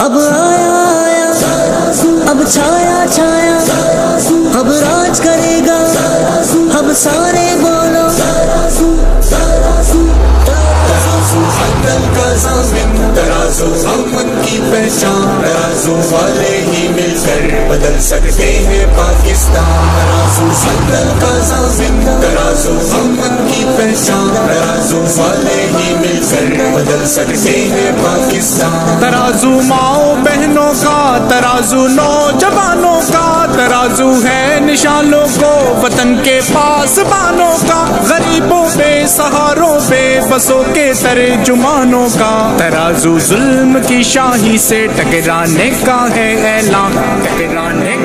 अब आया आया। अब छाया छाया। अब राज करेगा। अब सारे बोलो। की पहचान तराजू वाले ही मिलकर बदल सकते हैं पाकिस्तान। तराजू संदल का जामिन की पहचान तराजू वाले बदल सकते हैं पाकिस्तान। तराजू माओ बहनों का, तराजू नौजवानों का, तराजू है निशानों को, वतन के पास बानों का, गरीबों पे, सहारों पे, बसों के तर्जुमानों का। तराजू जुल्म की शाही से टकराने का है ऐलान, टकराने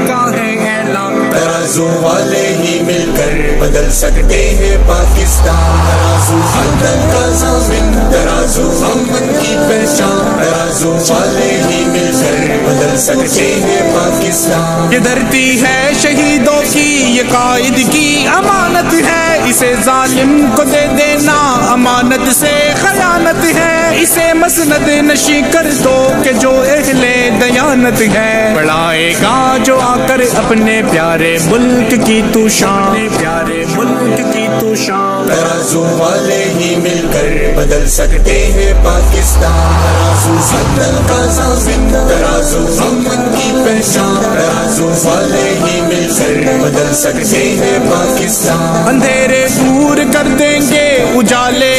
तराजू वाले ही मिलकर बदल सकते हैं पाकिस्तान। तराजू अंदर का जामिन, तराजू अमन की पहचान। तराजू वाले ही मिलकर बदल सकते हैं पाकिस्तान। ये धरती है शहीदों की, ये कायद की अमानत है। इसे जालिम को दे देना अमानत से खयानत है। इसे मसनद नशी कर दो के जो अहले दयानत है। बढ़ाएगा जो आकर अपने प्यारे मुल्क की तू शान। प्यारे मुल्क की तू शान। तराजू वाले ही मिलकर बदल सकते हैं पाकिस्तान। तराजू संदल का जामिन तराजू अमन की पहचान। तराजू वाले ही मिलकर बदल सकते हैं पाकिस्तान। अंधेरे दूर कर देंगे उजाले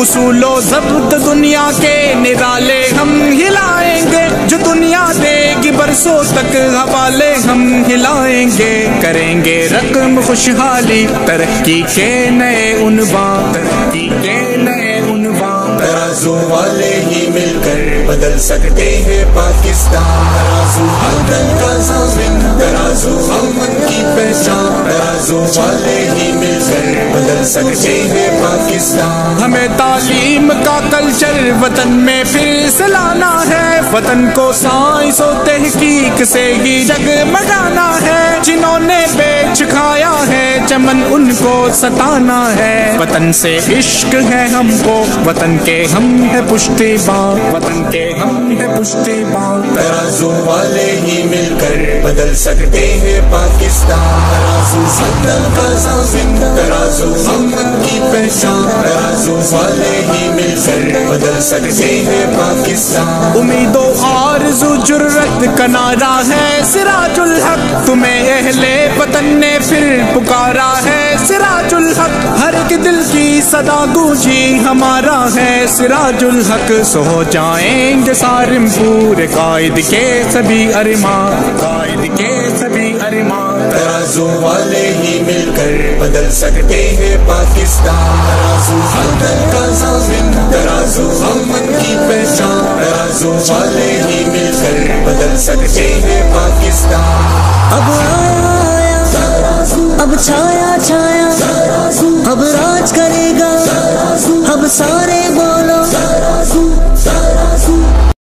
उसूलो जब्त दुनिया के निराले हम हिलाएँगे, जो दुनिया देगी बरसों तक हवाले हम हिलाएँगे। करेंगे रकम खुशहाली, तरक्की के नए उनवा तरक्की के नए उनवा तराजू वाले ही मिलकर बदल सकते हैं पाकिस्तान। तराजू अंदर का तराजू अमन पाकिस्तान। हमें तालीम का कल्चर वतन में फिर से लाना है। वतन को साइंस और तहकीक से ही जगमगाना है। जिन्होंने बेच खाया है चमन उनको सताना है। वतन से इश्क है हमको वतन के हम है पुष्टि वतन के हम है पुष्टि तराजू वाले ही मिलकर बदल सकते हैं पाकिस्तान। तराजू का तराजू वाले ही मिलकर बदल सकते हैं पाकिस्तान। उम्मीदों आरज़ू जुर्रत का नारा है, सिराजुल हक। तुम्हें अहले वतन ने फिर पुकारा है, सिराजुल हक। हर एक दिल की सदा गूंजी हमारा है, सिराजुल हक। सो जाएँगे सारिम पूरे कायद के सभी अरिमा कायद के सभी अरिमा तराजू वाले ही मिलकर बदल सकते हैं पाकिस्तान। तराजू अंदर का जामिन तराजू अमन की पहचान। तराजू वाले ही मिलकर बदल सकते हैं पाकिस्तान। अब आया अब छाया छाया। अब राज करेगा। अब सारे